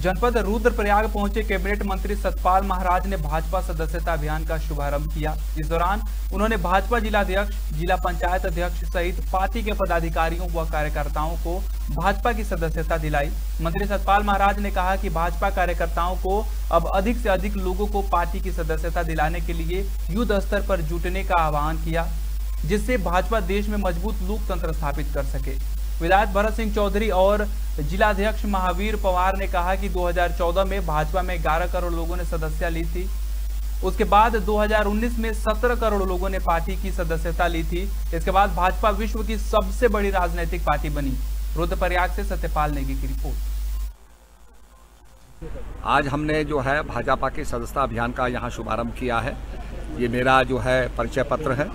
जनपद रुद्रप्रयाग पहुँचे कैबिनेट मंत्री सतपाल महाराज ने भाजपा सदस्यता अभियान का शुभारंभ किया। इस दौरान उन्होंने भाजपा जिलाध्यक्ष, जिला पंचायत अध्यक्ष सहित पार्टी के पदाधिकारियों व कार्यकर्ताओं को भाजपा की सदस्यता दिलाई। मंत्री सतपाल महाराज ने कहा कि भाजपा कार्यकर्ताओं को अब अधिक से अधिक लोगों को पार्टी की सदस्यता दिलाने के लिए युद्ध स्तर पर जुटने का आह्वान किया, जिससे भाजपा देश में मज़बूत लोकतंत्र स्थापित कर सके। विधायक भरत सिंह चौधरी और जिलाध्यक्ष महावीर पवार ने कहा कि 2014 में भाजपा में 11 करोड़ लोगों ने सदस्यता ली थी। उसके बाद 2019 में 17 करोड़ लोगों ने पार्टी की सदस्यता ली थी। इसके बाद भाजपा विश्व की सबसे बड़ी राजनीतिक पार्टी बनी। रुद्रप्रयाग से सत्यपाल नेगी की रिपोर्ट। आज हमने जो है भाजपा के सदस्यता अभियान का यहाँ शुभारंभ किया है। ये मेरा जो है परिचय पत्र है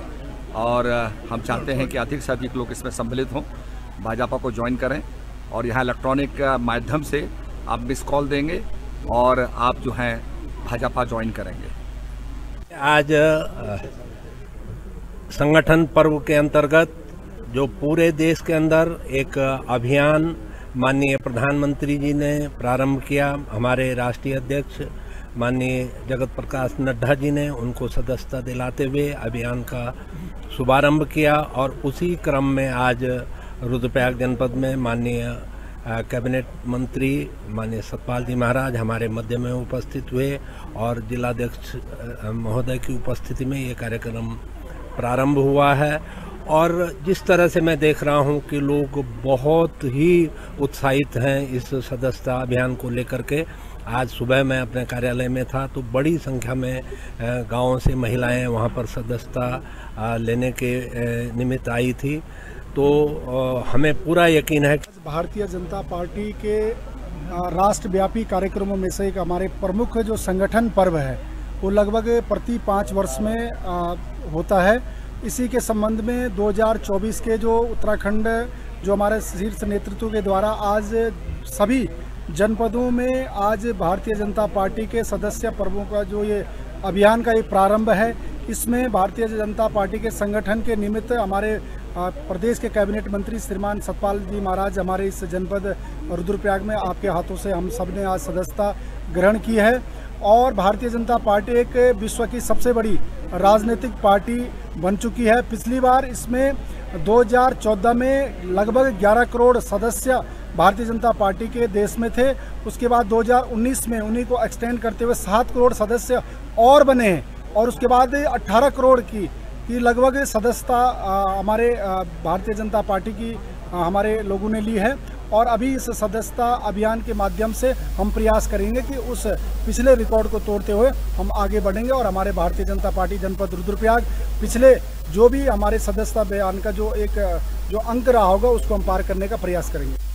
और हम चाहते हैं कि अधिक से अधिक लोग इसमें सम्मिलित हों। भाजपा को ज्वाइन करें और यहाँ इलेक्ट्रॉनिक माध्यम से आप मिस कॉल देंगे और आप जो हैं भाजपा ज्वाइन करेंगे। आज संगठन पर्व के अंतर्गत जो पूरे देश के अंदर एक अभियान माननीय प्रधानमंत्री जी ने प्रारंभ किया, हमारे राष्ट्रीय अध्यक्ष माननीय जगत प्रकाश नड्डा जी ने उनको सदस्यता दिलाते हुए अभियान का शुभारंभ किया और उसी क्रम में आज रुद्रप्रयाग जनपद में माननीय कैबिनेट मंत्री माननीय सतपाल जी महाराज हमारे मध्य में उपस्थित हुए और जिलाध्यक्ष महोदय की उपस्थिति में ये कार्यक्रम प्रारंभ हुआ है। और जिस तरह से मैं देख रहा हूँ कि लोग बहुत ही उत्साहित हैं इस सदस्यता अभियान को लेकर के। आज सुबह मैं अपने कार्यालय में था तो बड़ी संख्या में गाँवों से महिलाएँ वहाँ पर सदस्यता लेने के निमित्त आई थी। तो हमें पूरा यकीन है भारतीय जनता पार्टी के राष्ट्रव्यापी कार्यक्रमों में से एक हमारे प्रमुख जो संगठन पर्व है, वो लगभग प्रति पाँच वर्ष में होता है। इसी के संबंध में 2024 के जो उत्तराखंड, जो हमारे शीर्ष नेतृत्व के द्वारा आज सभी जनपदों में आज भारतीय जनता पार्टी के सदस्य पर्वों का जो ये अभियान का एक प्रारंभ है, इसमें भारतीय जनता पार्टी के संगठन के निमित्त हमारे प्रदेश के कैबिनेट मंत्री श्रीमान सतपाल जी महाराज हमारे इस जनपद रुद्रप्रयाग में आपके हाथों से हम सबने आज सदस्यता ग्रहण की है। और भारतीय जनता पार्टी एक विश्व की सबसे बड़ी राजनीतिक पार्टी बन चुकी है। पिछली बार इसमें 2014 में लगभग 11 करोड़ सदस्य भारतीय जनता पार्टी के देश में थे। उसके बाद 2019 में उन्हीं को एक्सटेंड करते हुए सात करोड़ सदस्य और बने हैं। और उसके बाद 18 करोड़ की की लगभग सदस्यता हमारे भारतीय जनता पार्टी की हमारे लोगों ने ली है और अभी इस सदस्यता अभियान के माध्यम से हम प्रयास करेंगे कि उस पिछले रिकॉर्ड को तोड़ते हुए हम आगे बढ़ेंगे और हमारे भारतीय जनता पार्टी जनपद रुद्रप्रयाग पिछले जो भी हमारे सदस्यता अभियान का जो एक जो अंक रहा होगा उसको हम पार करने का प्रयास करेंगे।